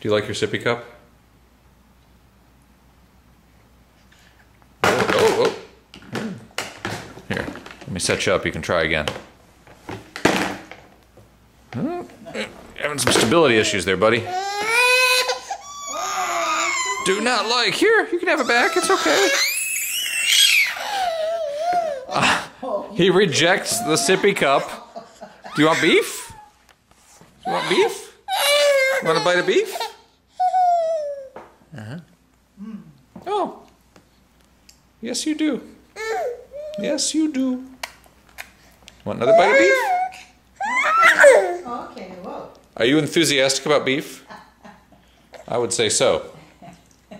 Do you like your sippy cup? Oh, oh, oh. Here, let me set you up. You can try again. Hmm, Having some stability issues there, buddy. Do not like. Here, you can have it back. It's okay. Ah, he rejects the sippy cup. Do you want beef? Do you want beef? You want a bite of beef? Uh-huh. Oh. Yes, you do. Yes, you do. Want another bite of beef? Okay, whoa. Are you enthusiastic about beef? I would say so.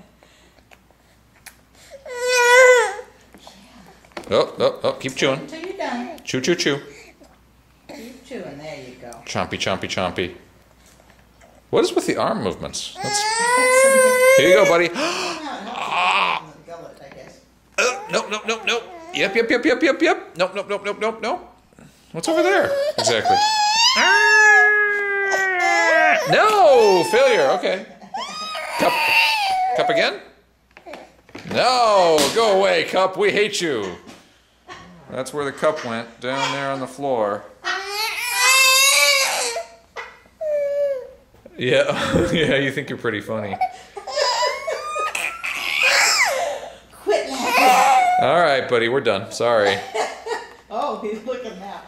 Oh, oh, oh, keep chewing. Until you're done. Chew, chew, chew. Keep chewing. There you go. Chompy, chompy, chompy. What is with the arm movements? That's... That's Here you go, buddy. something ah. in the gullet, I guess. Oh, nope, nope, nope, nope. Yep, yep, yep, yep, yep, yep. Nope, nope, nope, nope, nope, nope. What's over there? Exactly. No! Failure, okay. Cup. Cup again? No! Go away, cup. We hate you. That's where the cup went, down there on the floor. Yeah, yeah, you think you're pretty funny. Right, buddy, we're done. Sorry. Oh, he's looking now.